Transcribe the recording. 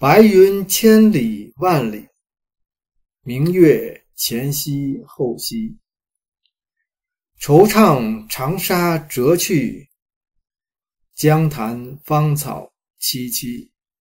白云千里万里，明月前夕后夕。惆怅长沙折去，江潭芳草萋萋。